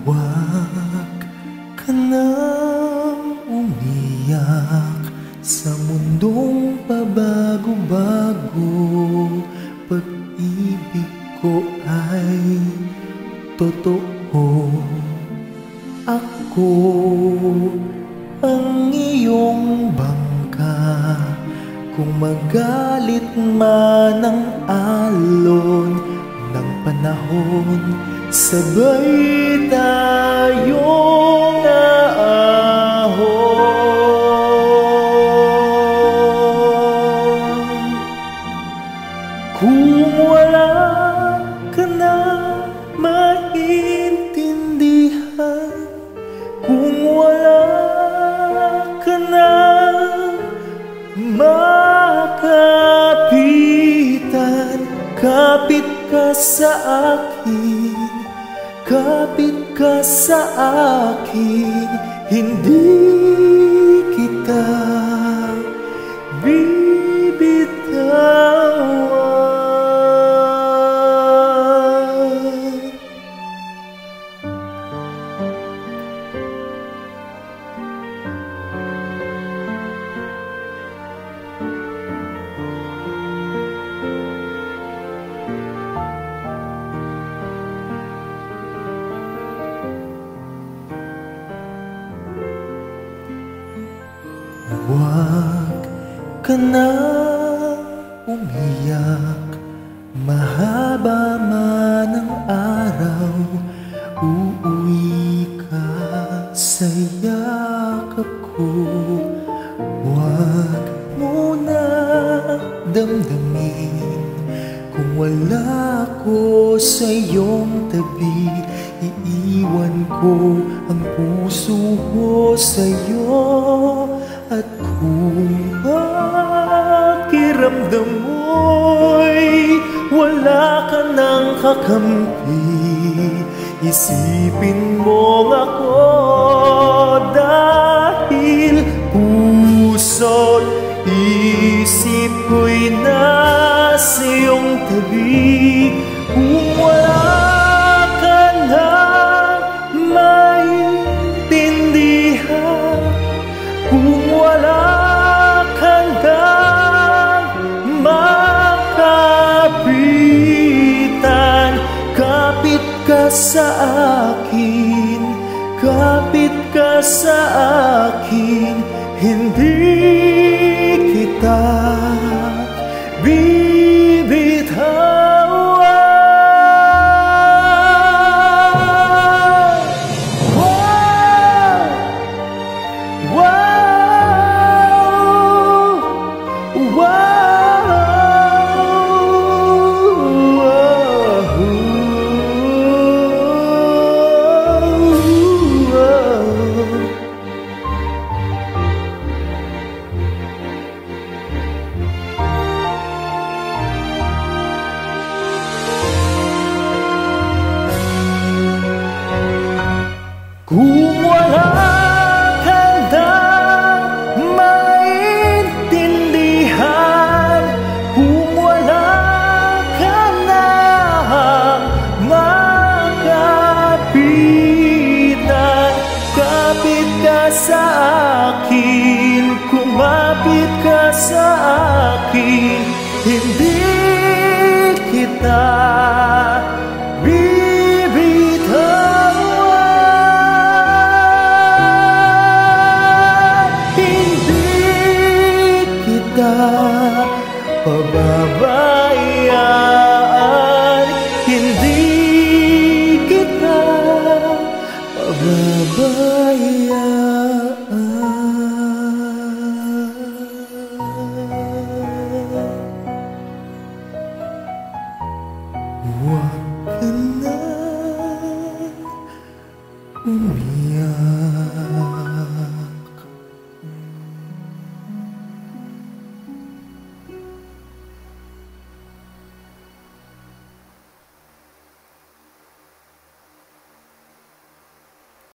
Huwag ka nang umiyak sa mundong pabago-bago. Pag-ibig ko ay totoo. Ako ang iyong bangka. Kung magalit man ang alon ng panahon Sabay tayong aahon Kung wala ka na maintindihan Kung wala ka na makapitan Kapit ka sa akin Kapit ka sa akin Hindi kita Huwag ka na umiyak. Mahaba man ang araw Uuwi ka sa yakap ko. Huwag mo na damdamin Kung wala ko sa iyong tabi. Iiwan ko ang puso ko sa iyo At kung pakiramdam mo'y Wala ka nang kakampi. Isipin mo ako Dahil puso't isip ko'y nasa iyong tabi sa akin Kapit ka sa akin Kung wala ka nang maintindihan Kung wala ka nang makapitan Kapit ka sa akin Kumapit ka sa akin Hindi kita pababayaan Hindi kita pababayaan Huwag